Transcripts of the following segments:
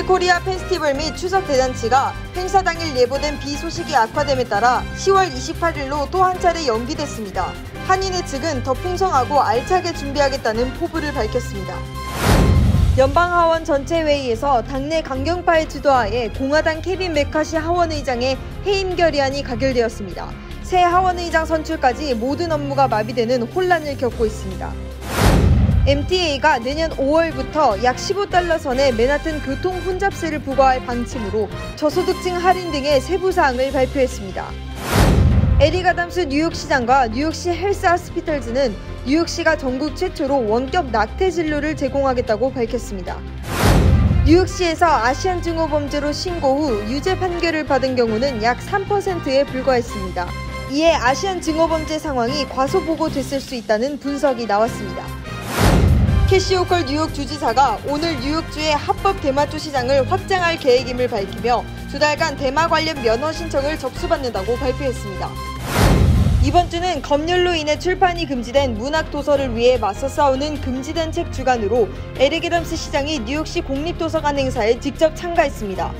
뉴저지 코리아 페스티벌 및 추석 대잔치가 행사 당일 예보된 비 소식이 악화됨에 따라 10월 28일로 또 한 차례 연기됐습니다. 한인회 측은 더 풍성하고 알차게 준비하겠다는 포부를 밝혔습니다. 연방하원 전체 회의에서 당내 강경파의 주도하에 공화당 케빈 맥카시 하원의장의 해임 결의안이 가결되었습니다. 새 하원의장 선출까지 모든 업무가 마비되는 혼란을 겪고 있습니다. MTA가 내년 5월부터 약 15달러 선의 맨하튼 교통 혼잡세를 부과할 방침으로 저소득층 할인 등의 세부 사항을 발표했습니다. 에릭 아담스 뉴욕시장과 뉴욕시 Health Hospitals는 뉴욕시가 전국 최초로 원격 낙태 진료를 제공하겠다고 밝혔습니다. 뉴욕시에서 아시안 증오 범죄로 신고 후 유죄 판결을 받은 경우는 약 3%에 불과했습니다. 이에 아시안 증오 범죄 상황이 과소 보고됐을 수 있다는 분석이 나왔습니다. 캐시 호컬 뉴욕 주지사가 오늘 뉴욕주의 합법 대마초 시장을 확장할 계획임을 밝히며 두 달간 대마 관련 면허 신청을 접수받는다고 발표했습니다. 이번 주는 검열로 인해 출판이 금지된 문학 도서를 위해 맞서 싸우는 금지된 책 주간으로 에릭 아담스 시장이 뉴욕시 공립도서관 행사에 직접 참가했습니다.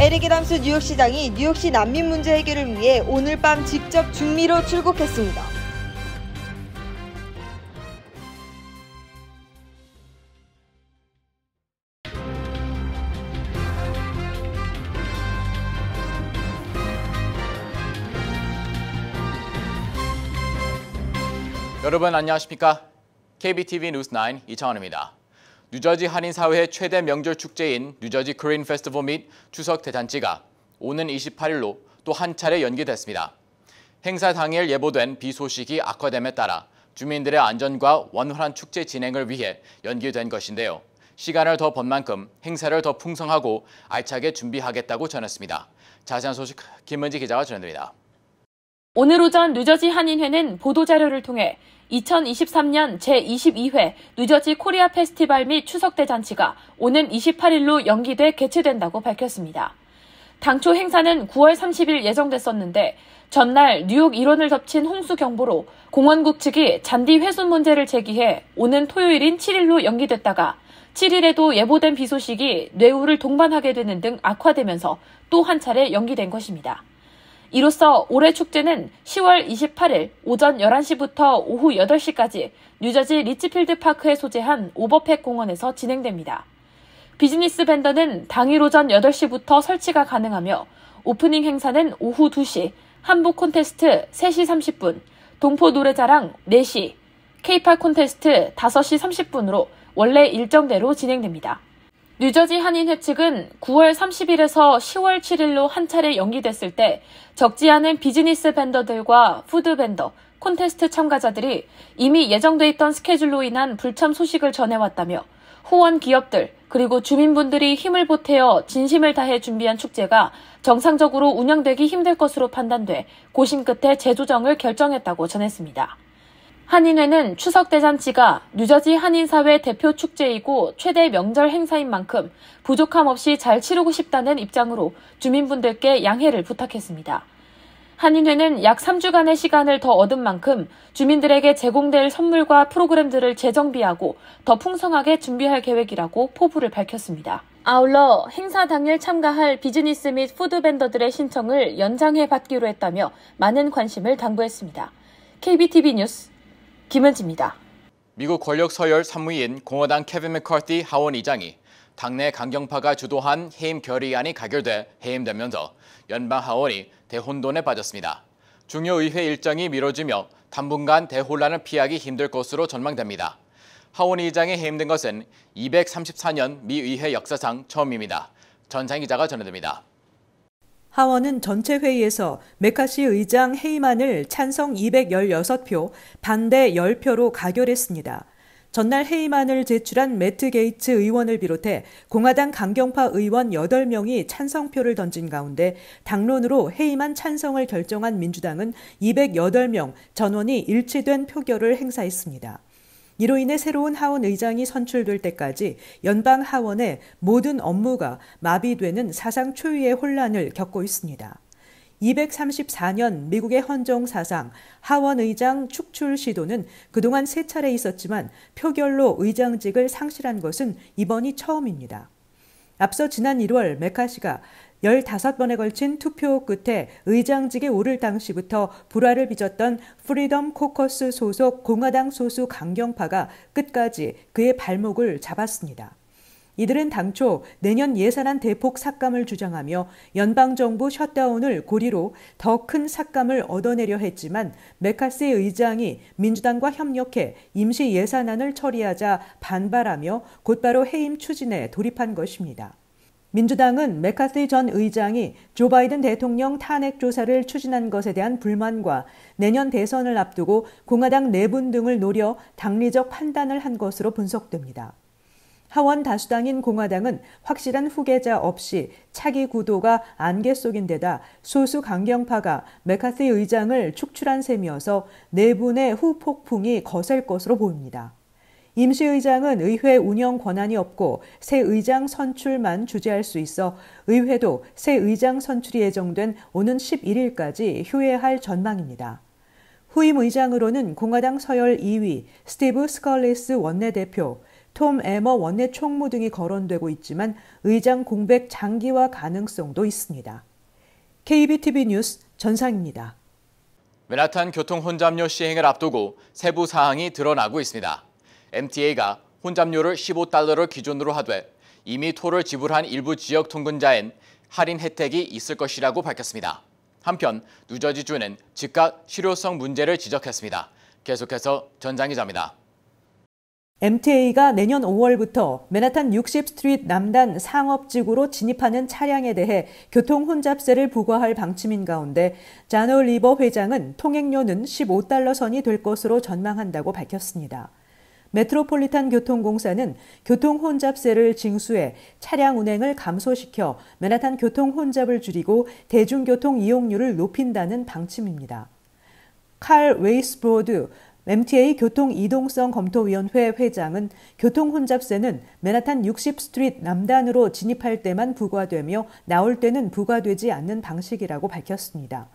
에릭 아담스 뉴욕시장이 뉴욕시 난민 문제 해결을 위해 오늘 밤 직접 중미로 출국했습니다. 여러분 안녕하십니까? KBTV 뉴스9 이창원입니다. 뉴저지 한인사회의 최대 명절 축제인 뉴저지 코리안 페스티벌 및 추석 대잔치가 오는 28일로 또 한 차례 연기됐습니다. 행사 당일 예보된 비 소식이 악화됨에 따라 주민들의 안전과 원활한 축제 진행을 위해 연기된 것인데요. 시간을 더 번 만큼 행사를 더 풍성하고 알차게 준비하겠다고 전했습니다. 자세한 소식 김은지 기자가 전해드립니다. 오늘 오전 뉴저지 한인회는 보도자료를 통해 2023년 제22회 뉴저지 코리아 페스티벌 및 추석대잔치가 오는 28일로 연기돼 개최된다고 밝혔습니다. 당초 행사는 9월 30일 예정됐었는데 전날 뉴욕 일원을 덮친 홍수 경보로 공원국 측이 잔디 훼손 문제를 제기해 오는 토요일인 7일로 연기됐다가 7일에도 예보된 비 소식이 뇌우를 동반하게 되는 등 악화되면서 또 한 차례 연기된 것입니다. 이로써 올해 축제는 10월 28일 오전 11시부터 오후 8시까지 뉴저지 릿지필드 파크에 소재한 오버펙 공원에서 진행됩니다. 비즈니스 vendor는 당일 오전 8시부터 설치가 가능하며 오프닝 행사는 오후 2시, 한복 콘테스트 3시 30분, 동포 노래자랑 4시, 케이팝 콘테스트 5시 30분으로 원래 일정대로 진행됩니다. 뉴저지 한인회 측은 9월 30일에서 10월 7일로 한 차례 연기됐을 때 적지 않은 비즈니스 vendor들과 food vendor, 콘테스트 참가자들이 이미 예정돼 있던 스케줄로 인한 불참 소식을 전해왔다며 후원 기업들 그리고 주민분들이 힘을 보태어 진심을 다해 준비한 축제가 정상적으로 운영되기 힘들 것으로 판단돼 고심 끝에 재조정을 결정했다고 전했습니다. 한인회는 추석 대잔치가 뉴저지 한인사회 대표 축제이고 최대 명절 행사인 만큼 부족함 없이 잘 치르고 싶다는 입장으로 주민분들께 양해를 부탁했습니다. 한인회는 약 3주간의 시간을 더 얻은 만큼 주민들에게 제공될 선물과 프로그램들을 재정비하고 더 풍성하게 준비할 계획이라고 포부를 밝혔습니다. 아울러 행사 당일 참가할 비즈니스 및 food vendor들의 신청을 연장해 받기로 했다며 많은 관심을 당부했습니다. KBTV 뉴스 김은지입니다. 미국 권력 서열 3위인 공화당 케빈 맥커티 하원 의장이 당내 강경파가 주도한 해임 결의안이 가결돼 해임되면서 연방 하원이 대혼돈에 빠졌습니다. 중요 의회 일정이 미뤄지며 당분간 대혼란을 피하기 힘들 것으로 전망됩니다. 하원 의장이 해임된 것은 234년 미 의회 역사상 처음입니다. 전장 기자가 전해드립니다. 하원은 전체 회의에서 메카시 의장 해임안을 찬성 216표, 반대 10표로 가결했습니다. 전날 해임안을 제출한 매트 게이츠 의원을 비롯해 공화당 강경파 의원 8명이 찬성표를 던진 가운데 당론으로 해임안 찬성을 결정한 민주당은 208명 전원이 일치된 표결을 행사했습니다. 이로 인해 새로운 하원 의장이 선출될 때까지 연방 하원의 모든 업무가 마비되는 사상 초유의 혼란을 겪고 있습니다. 234년 미국의 헌정 사상 하원 의장 축출 시도는 그동안 세 차례 있었지만 표결로 의장직을 상실한 것은 이번이 처음입니다. 앞서 지난 1월 매카시가 15번에 걸친 투표 끝에 의장직에 오를 당시부터 불화를 빚었던 프리덤 코커스 소속 공화당 소수 강경파가 끝까지 그의 발목을 잡았습니다. 이들은 당초 내년 예산안 대폭 삭감을 주장하며 연방정부 셧다운을 고리로 더 큰 삭감을 얻어내려 했지만 메카시 의장이 민주당과 협력해 임시 예산안을 처리하자 반발하며 곧바로 해임 추진에 돌입한 것입니다. 민주당은 메카시 전 의장이 조 바이든 대통령 탄핵 조사를 추진한 것에 대한 불만과 내년 대선을 앞두고 공화당 내분 등을 노려 당리적 판단을 한 것으로 분석됩니다. 하원 다수당인 공화당은 확실한 후계자 없이 차기 구도가 안개 속인 데다 소수 강경파가 매카시 의장을 축출한 셈이어서 내분의 후폭풍이 거셀 것으로 보입니다. 임시의장은 의회 운영 권한이 없고 새 의장 선출만 주재할 수 있어 의회도 새 의장 선출이 예정된 오는 11일까지 휴회할 전망입니다. 후임 의장으로는 공화당 서열 2위 스티브 스컬리스 원내대표, 톰 에머 원내 총무 등이 거론되고 있지만 의장 공백 장기화 가능성도 있습니다. KBTV 뉴스 전상입니다. 맨하탄 교통 혼잡료 시행을 앞두고 세부 사항이 드러나고 있습니다. MTA가 혼잡료를 15달러를 기준으로 하되 이미 토를 지불한 일부 지역 통근자엔 할인 혜택이 있을 것이라고 밝혔습니다. 한편 뉴저지주는 즉각 실효성 문제를 지적했습니다. 계속해서 전장 기자입니다. MTA가 내년 5월부터 맨하탄 60스트리트 남단 상업지구로 진입하는 차량에 대해 교통 혼잡세를 부과할 방침인 가운데 자노 리버 회장은 통행료는 15달러 선이 될 것으로 전망한다고 밝혔습니다. 메트로폴리탄 교통공사는 교통 혼잡세를 징수해 차량 운행을 감소시켜 맨하탄 교통 혼잡을 줄이고 대중교통 이용률을 높인다는 방침입니다. 칼 웨이스브로드 MTA 교통 이동성 검토위원회 회장은 교통 혼잡세는 맨하탄 60스트리트 남단으로 진입할 때만 부과되며 나올 때는 부과되지 않는 방식이라고 밝혔습니다.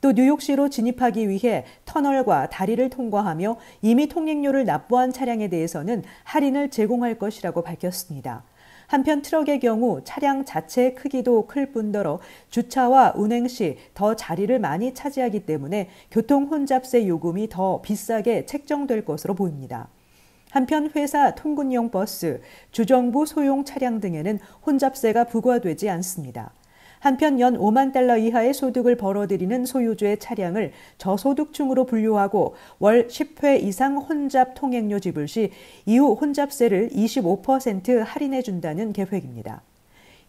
또 뉴욕시로 진입하기 위해 터널과 다리를 통과하며 이미 통행료를 납부한 차량에 대해서는 할인을 제공할 것이라고 밝혔습니다. 한편 트럭의 경우 차량 자체의 크기도 클 뿐더러 주차와 운행 시 더 자리를 많이 차지하기 때문에 교통 혼잡세 요금이 더 비싸게 책정될 것으로 보입니다. 한편 회사 통근용 버스, 주정부 소용 차량 등에는 혼잡세가 부과되지 않습니다. 한편 연 5만 달러 이하의 소득을 벌어들이는 소유주의 차량을 저소득층으로 분류하고 월 10회 이상 혼잡 통행료 지불 시 이후 혼잡세를 25% 할인해 준다는 계획입니다.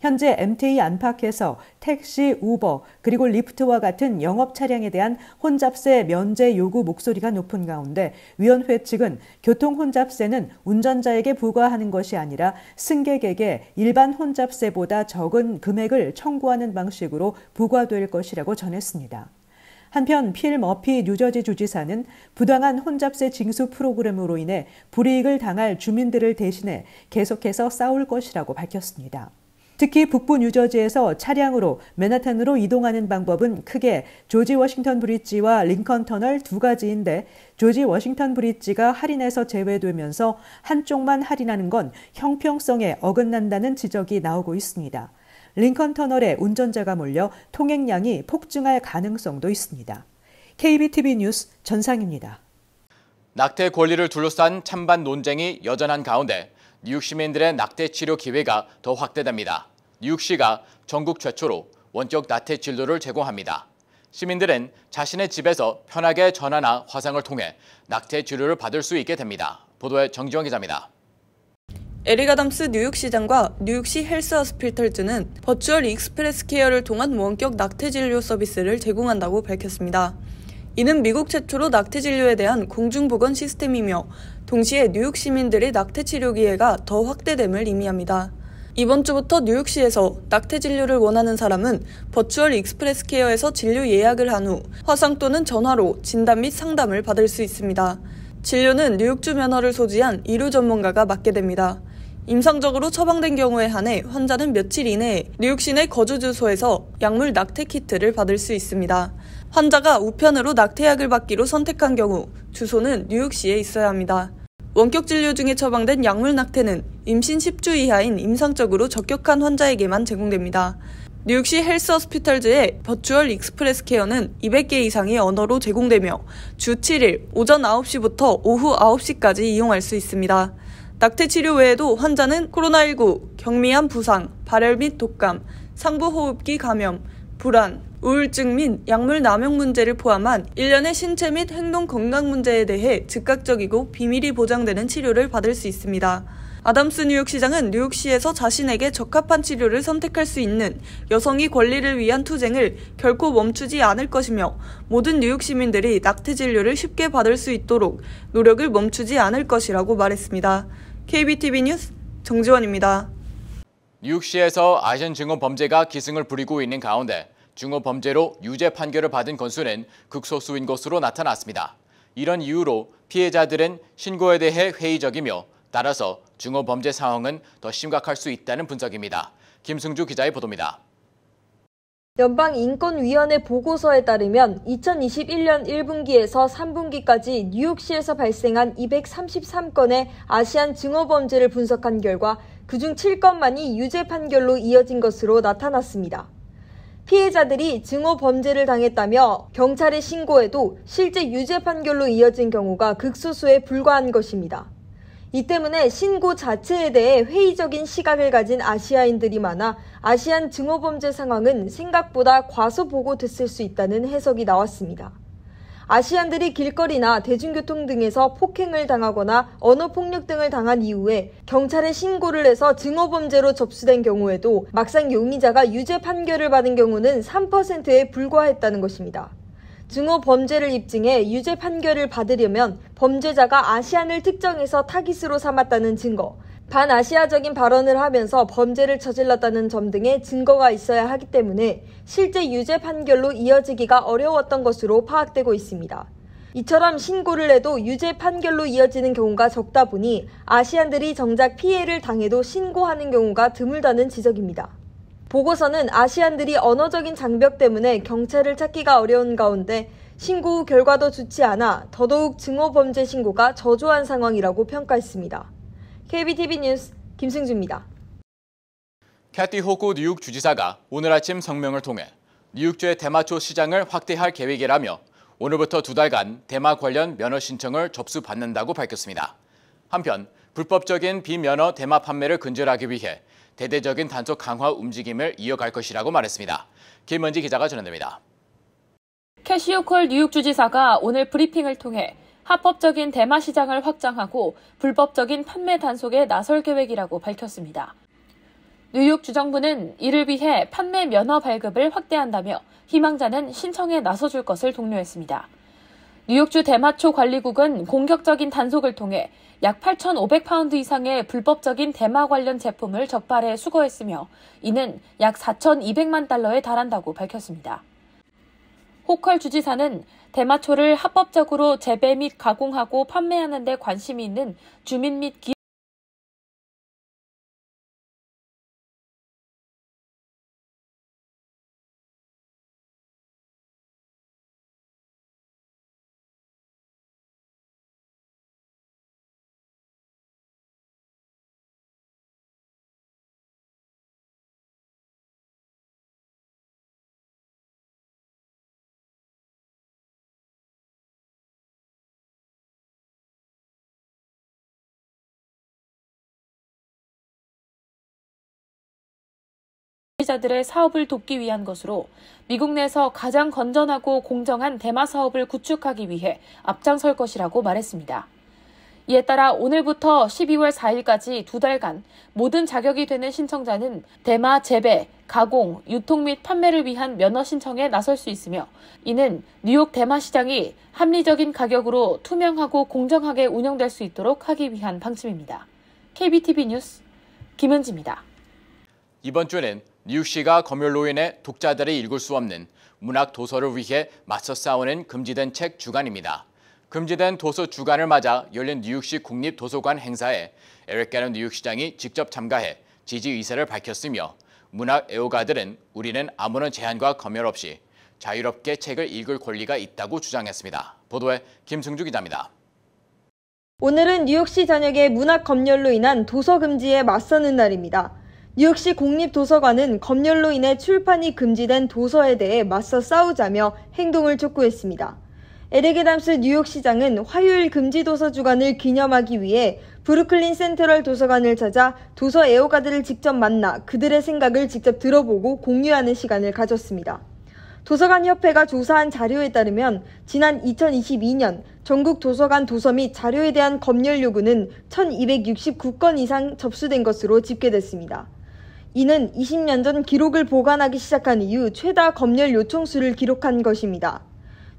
현재 MTA 안팎에서 택시, 우버, 그리고 리프트와 같은 영업 차량에 대한 혼잡세 면제 요구 목소리가 높은 가운데 위원회 측은 교통 혼잡세는 운전자에게 부과하는 것이 아니라 승객에게 일반 혼잡세보다 적은 금액을 청구하는 방식으로 부과될 것이라고 전했습니다. 한편 필 머피 뉴저지 주지사는 부당한 혼잡세 징수 프로그램으로 인해 불이익을 당할 주민들을 대신해 계속해서 싸울 것이라고 밝혔습니다. 특히 북부 뉴저지에서 차량으로 맨하탄으로 이동하는 방법은 크게 조지 워싱턴 브릿지와 링컨 터널 두 가지인데 조지 워싱턴 브릿지가 할인에서 제외되면서 한쪽만 할인하는 건 형평성에 어긋난다는 지적이 나오고 있습니다. 링컨 터널에 운전자가 몰려 통행량이 폭증할 가능성도 있습니다. KBTV 뉴스 전상입니다. 낙태 권리를 둘러싼 찬반 논쟁이 여전한 가운데 뉴욕 시민들의 낙태 치료 기회가 더 확대됩니다. 뉴욕시가 전국 최초로 원격 낙태 진료를 제공합니다. 시민들은 자신의 집에서 편하게 전화나 화상을 통해 낙태 치료를 받을 수 있게 됩니다. 보도에 정지원 기자입니다. 에릭 아담스 뉴욕시장과 뉴욕시 Health Hospitals는 Virtual Express Care를 통한 원격 낙태 진료 서비스를 제공한다고 밝혔습니다. 이는 미국 최초로 낙태 진료에 대한 공중보건 시스템이며 동시에 뉴욕 시민들의 낙태 치료 기회가 더 확대됨을 의미합니다. 이번 주부터 뉴욕시에서 낙태 진료를 원하는 사람은 Virtual Express Care에서 진료 예약을 한 후 화상 또는 전화로 진단 및 상담을 받을 수 있습니다. 진료는 뉴욕주 면허를 소지한 의료 전문가가 맡게 됩니다. 임상적으로 처방된 경우에 한해 환자는 며칠 이내에 뉴욕시 내 거주 주소에서 약물 낙태 키트를 받을 수 있습니다. 환자가 우편으로 낙태약을 받기로 선택한 경우 주소는 뉴욕시에 있어야 합니다. 원격 진료 중에 처방된 약물 낙태는 임신 10주 이하인 임상적으로 적격한 환자에게만 제공됩니다. 뉴욕시 Health Hospitals의 Virtual Express Care는 200개 이상의 언어로 제공되며 주 7일 오전 9시부터 오후 9시까지 이용할 수 있습니다. 낙태 치료 외에도 환자는 코로나19, 경미한 부상, 발열 및 독감, 상부호흡기 감염, 불안, 우울증 및 약물 남용 문제를 포함한 일련의 신체 및 행동 건강 문제에 대해 즉각적이고 비밀이 보장되는 치료를 받을 수 있습니다. 아담스 뉴욕시장은 뉴욕시에서 자신에게 적합한 치료를 선택할 수 있는 여성의 권리를 위한 투쟁을 결코 멈추지 않을 것이며 모든 뉴욕 시민들이 낙태 진료를 쉽게 받을 수 있도록 노력을 멈추지 않을 것이라고 말했습니다. KBTV 뉴스 정지원입니다. 뉴욕시에서 아시안 증오 범죄가 기승을 부리고 있는 가운데 중호 범죄로 유죄 판결을 받은 건수는 극소수인 것으로 나타났습니다. 이런 이유로 피해자들은 신고에 대해 회의적이며 따라서 중호 범죄 상황은 더 심각할 수 있다는 분석입니다. 김승주 기자의 보도입니다. 연방인권위원회 보고서에 따르면 2021년 1분기에서 3분기까지 뉴욕시에서 발생한 233건의 아시안 증오범죄를 분석한 결과 그중 7건만이 유죄 판결로 이어진 것으로 나타났습니다. 피해자들이 증오 범죄를 당했다며 경찰에 신고해도 실제 유죄 판결로 이어진 경우가 극소수에 불과한 것입니다. 이 때문에 신고 자체에 대해 회의적인 시각을 가진 아시아인들이 많아 아시안 증오범죄 상황은 생각보다 과소보고됐을 수 있다는 해석이 나왔습니다. 아시안들이 길거리나 대중교통 등에서 폭행을 당하거나 언어폭력 등을 당한 이후에 경찰에 신고를 해서 증오범죄로 접수된 경우에도 막상 용의자가 유죄 판결을 받은 경우는 3%에 불과했다는 것입니다. 증오 범죄를 입증해 유죄 판결을 받으려면 범죄자가 아시안을 특정해서 타깃으로 삼았다는 증거, 반아시아적인 발언을 하면서 범죄를 저질렀다는 점 등의 증거가 있어야 하기 때문에 실제 유죄 판결로 이어지기가 어려웠던 것으로 파악되고 있습니다. 이처럼 신고를 해도 유죄 판결로 이어지는 경우가 적다 보니 아시안들이 정작 피해를 당해도 신고하는 경우가 드물다는 지적입니다. 보고서는 아시안들이 언어적인 장벽 때문에 경찰을 찾기가 어려운 가운데 신고 후 결과도 좋지 않아 더더욱 증오 범죄 신고가 저조한 상황이라고 평가했습니다. KBTV 뉴스 김승주입니다. 캐티 호구 뉴욕 주지사가 오늘 아침 성명을 통해 뉴욕주의 대마초 시장을 확대할 계획이라며 오늘부터 두 달간 대마 관련 면허 신청을 접수받는다고 밝혔습니다. 한편 불법적인 비면허 대마 판매를 근절하기 위해 대대적인 단속 강화 움직임을 이어갈 것이라고 말했습니다. 김은지 기자가 전해드립니다. 캐시오컬 뉴욕 주지사가 오늘 브리핑을 통해 합법적인 대마 시장을 확장하고 불법적인 판매 단속에 나설 계획이라고 밝혔습니다. 뉴욕 주정부는 이를 위해 판매 면허 발급을 확대한다며 희망자는 신청에 나서줄 것을 독려했습니다. 뉴욕주 대마초 관리국은 공격적인 단속을 통해 약 8,500파운드 이상의 불법적인 대마 관련 제품을 적발해 수거했으며 이는 약 4,200만 달러에 달한다고 밝혔습니다. 호컬 주지사는 대마초를 합법적으로 재배 및 가공하고 판매하는 데 관심이 있는 주민 및 기업 자들의 사업을 돕기 위한 것으로 미국 내에서 가장 건전하고 공정한 대마 사업을 구축하기 위해 앞장설 것이라고 말했습니다. 이에 따라 오늘부터 12월 4일까지 두 달간 모든 자격이 되는 신청자는 대마 재배, 가공, 유통 및 판매를 위한 면허 신청에 나설 수 있으며 이는 뉴욕 대마 시장이 합리적인 가격으로 투명하고 공정하게 운영될 수 있도록 하기 위한 방침입니다. KBTV 뉴스 김은지입니다. 이번 주는 뉴욕시가 검열로 인해 독자들이 읽을 수 없는 문학 도서를 위해 맞서 싸우는 금지된 책 주간입니다. 금지된 도서 주간을 맞아 열린 뉴욕시 국립도서관 행사에 에릭 게런 뉴욕시장이 직접 참가해 지지 의사를 밝혔으며 문학 애호가들은 우리는 아무런 제한과 검열 없이 자유롭게 책을 읽을 권리가 있다고 주장했습니다. 보도에 김승주 기자입니다. 오늘은 뉴욕시 전역의 문학 검열로 인한 도서 금지에 맞서는 날입니다. 뉴욕시 공립도서관은 검열로 인해 출판이 금지된 도서에 대해 맞서 싸우자며 행동을 촉구했습니다. 에르게담스 뉴욕시장은 화요일 금지 도서 주간을 기념하기 위해 브루클린 센트럴 도서관을 찾아 도서 애호가들을 직접 만나 그들의 생각을 직접 들어보고 공유하는 시간을 가졌습니다. 도서관 협회가 조사한 자료에 따르면 지난 2022년 전국 도서관 도서 및 자료에 대한 검열 요구는 1269건 이상 접수된 것으로 집계됐습니다. 이는 20년 전 기록을 보관하기 시작한 이후 최다 검열 요청 수를 기록한 것입니다.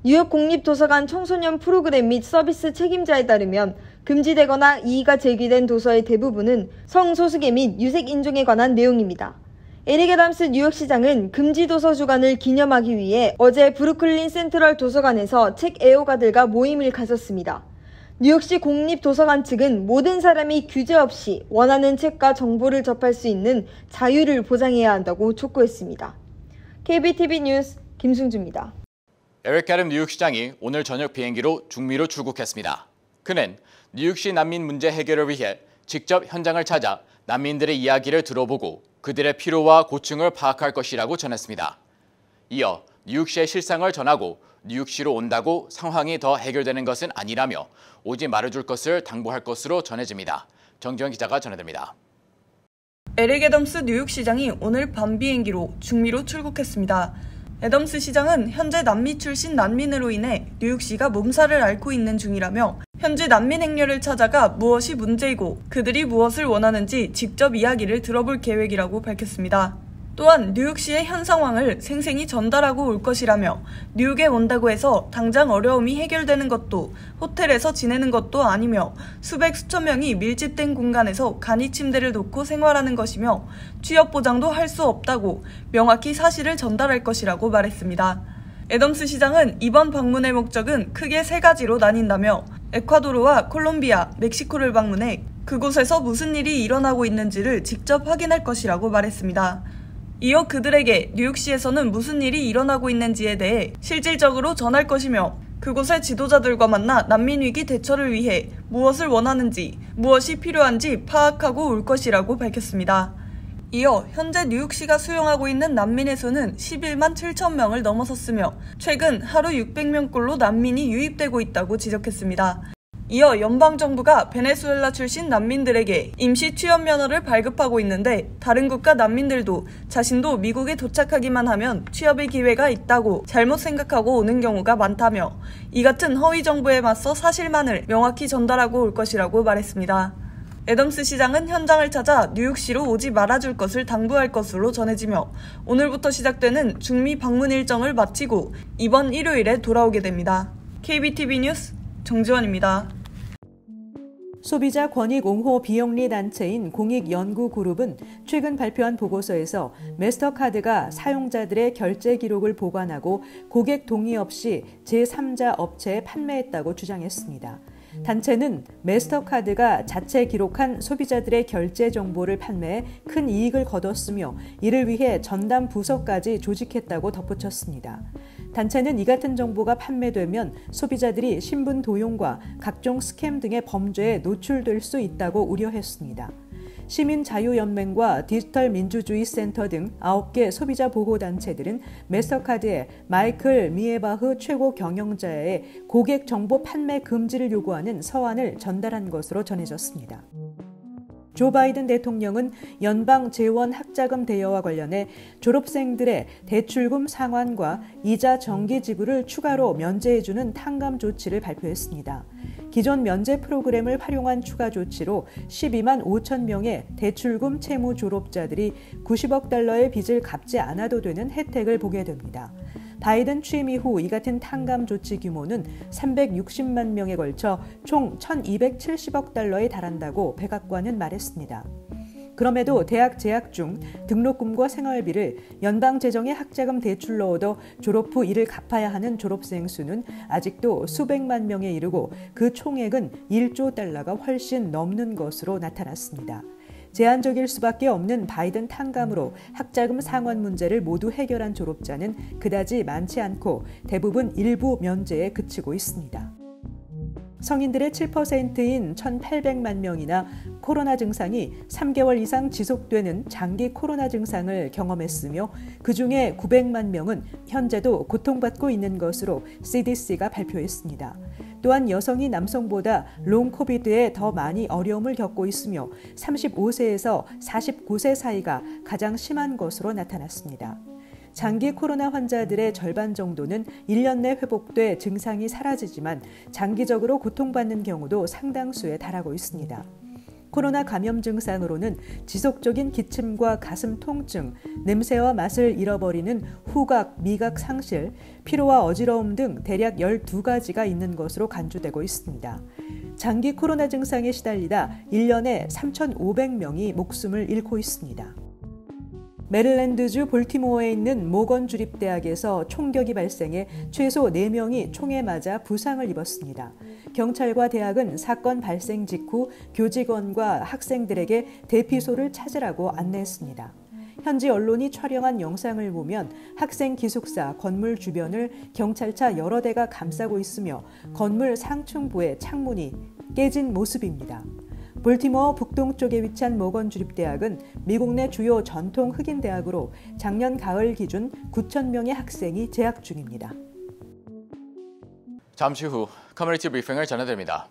뉴욕 공립도서관 청소년 프로그램 및 서비스 책임자에 따르면 금지되거나 이의가 제기된 도서의 대부분은 성소수계 및 유색 인종에 관한 내용입니다. 에릭 아담스 뉴욕시장은 금지 도서 주간을 기념하기 위해 어제 브루클린 센트럴 도서관에서 책 애호가들과 모임을 가졌습니다. 뉴욕시 공립도서관 측은 모든 사람이 규제 없이 원하는 책과 정보를 접할 수 있는 자유를 보장해야 한다고 촉구했습니다. KBTV 뉴스 김승주입니다. 에릭 캐름 뉴욕시장이 오늘 저녁 비행기로 중미로 출국했습니다. 그는 뉴욕시 난민 문제 해결을 위해 직접 현장을 찾아 난민들의 이야기를 들어보고 그들의 필요와 고충을 파악할 것이라고 전했습니다. 이어 뉴욕시의 실상을 전하고 뉴욕시로 온다고 상황이 더 해결되는 것은 아니라며 오지 말아줄 것을 당부할 것으로 전해집니다. 정지현 기자가 전해드립니다. 에릭 애덤스 뉴욕시장이 오늘 밤 비행기로 중미로 출국했습니다. 애덤스 시장은 현재 남미 출신 난민으로 인해 뉴욕시가 몸살을 앓고 있는 중이라며 현재 난민 행렬을 찾아가 무엇이 문제이고 그들이 무엇을 원하는지 직접 이야기를 들어볼 계획이라고 밝혔습니다. 또한 뉴욕시의 현 상황을 생생히 전달하고 올 것이라며 뉴욕에 온다고 해서 당장 어려움이 해결되는 것도 호텔에서 지내는 것도 아니며 수백 수천 명이 밀집된 공간에서 간이 침대를 놓고 생활하는 것이며 취업 보장도 할 수 없다고 명확히 사실을 전달할 것이라고 말했습니다. 애덤스 시장은 이번 방문의 목적은 크게 세 가지로 나뉜다며 에콰도르와 콜롬비아, 멕시코를 방문해 그곳에서 무슨 일이 일어나고 있는지를 직접 확인할 것이라고 말했습니다. 이어 그들에게 뉴욕시에서는 무슨 일이 일어나고 있는지에 대해 실질적으로 전할 것이며 그곳의 지도자들과 만나 난민위기 대처를 위해 무엇을 원하는지, 무엇이 필요한지 파악하고 올 것이라고 밝혔습니다. 이어 현재 뉴욕시가 수용하고 있는 난민의 수는 11만 7천 명을 넘어섰으며 최근 하루 600명꼴로 난민이 유입되고 있다고 지적했습니다. 이어 연방 정부가 베네수엘라 출신 난민들에게 임시 취업 면허를 발급하고 있는데 다른 국가 난민들도 자신도 미국에 도착하기만 하면 취업의 기회가 있다고 잘못 생각하고 오는 경우가 많다며 이 같은 허위 정보에 맞서 사실만을 명확히 전달하고 올 것이라고 말했습니다. 애덤스 시장은 현장을 찾아 뉴욕시로 오지 말아줄 것을 당부할 것으로 전해지며 오늘부터 시작되는 중미 방문 일정을 마치고 이번 일요일에 돌아오게 됩니다. KBTV 뉴스 정지원입니다. 소비자 권익 옹호 비영리 단체인 공익연구그룹은 최근 발표한 보고서에서 메스터카드가 사용자들의 결제 기록을 보관하고 고객 동의 없이 제3자 업체에 판매했다고 주장했습니다. 단체는 메스터카드가 자체 기록한 소비자들의 결제 정보를 판매해 큰 이익을 거뒀으며 이를 위해 전담 부서까지 조직했다고 덧붙였습니다. 단체는 이 같은 정보가 판매되면 소비자들이 신분 도용과 각종 스캠 등의 범죄에 노출될 수 있다고 우려했습니다. 시민자유연맹과 디지털 민주주의 센터 등 9개 소비자 보호 단체들은 메스터카드에 마이클 미에바흐 최고 경영자의 고객 정보 판매 금지를 요구하는 서한을 전달한 것으로 전해졌습니다. 조 바이든 대통령은 연방 재원 학자금 대여와 관련해 졸업생들의 대출금 상환과 이자 정기 지불을 추가로 면제해주는 탕감 조치를 발표했습니다. 기존 면제 프로그램을 활용한 추가 조치로 12만 5천 명의 대출금 채무 졸업자들이 90억 달러의 빚을 갚지 않아도 되는 혜택을 보게 됩니다. 바이든 취임 이후 이 같은 탕감 조치 규모는 360만 명에 걸쳐 총 1,270억 달러에 달한다고 백악관은 말했습니다. 그럼에도 대학 재학 중 등록금과 생활비를 연방 재정의 학자금 대출로 얻어 졸업 후 이를 갚아야 하는 졸업생 수는 아직도 수백만 명에 이르고 그 총액은 1조 달러가 훨씬 넘는 것으로 나타났습니다. 제한적일 수밖에 없는 바이든 탕감으로 학자금 상환 문제를 모두 해결한 졸업자는 그다지 많지 않고 대부분 일부 면제에 그치고 있습니다. 성인들의 7%인 1,800만 명이나 코로나 증상이 3개월 이상 지속되는 장기 코로나 증상을 경험했으며 그 중에 900만 명은 현재도 고통받고 있는 것으로 CDC가 발표했습니다. 또한 여성이 남성보다 롱 코비드에 더 많이 어려움을 겪고 있으며 35세에서 49세 사이가 가장 심한 것으로 나타났습니다. 장기 코로나 환자들의 절반 정도는 1년 내 회복돼 증상이 사라지지만 장기적으로 고통받는 경우도 상당수에 달하고 있습니다. 코로나 감염 증상으로는 지속적인 기침과 가슴 통증, 냄새와 맛을 잃어버리는 후각, 미각 상실, 피로와 어지러움 등 대략 12가지가 있는 것으로 간주되고 있습니다. 장기 코로나 증상에 시달리다 1년에 3,500명이 목숨을 잃고 있습니다. 메릴랜드주 볼티모어에 있는 모건 주립대학에서 총격이 발생해 최소 4명이 총에 맞아 부상을 입었습니다. 경찰과 대학은 사건 발생 직후 교직원과 학생들에게 대피소를 찾으라고 안내했습니다. 현지 언론이 촬영한 영상을 보면 학생 기숙사 건물 주변을 경찰차 여러 대가 감싸고 있으며 건물 상층부의 창문이 깨진 모습입니다. 볼티모어 북동쪽에 위치한 모건 주립대학은 미국 내 주요 전통 흑인 대학으로 작년 가을 기준 9천 명의 학생이 재학 중입니다. 잠시 후 커뮤니티 브리핑을 전해드립니다.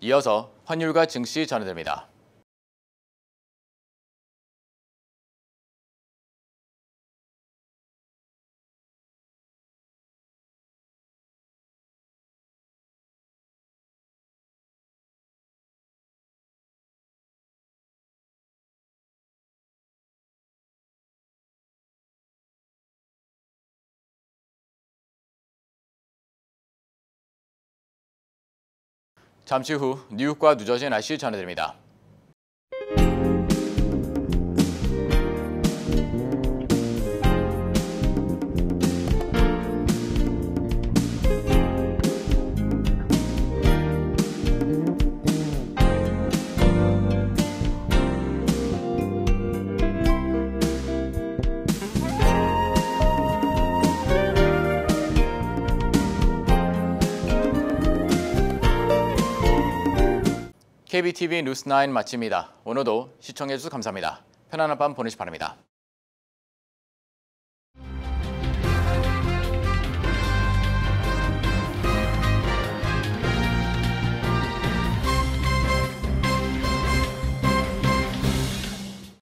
이어서 환율과 증시 전해드립니다. 잠시 후 뉴욕과 뉴저지 날씨 전해드립니다. KBTV 뉴스9 마칩니다. 오늘도 시청해주셔서 감사합니다. 편안한 밤 보내시 기 바랍니다.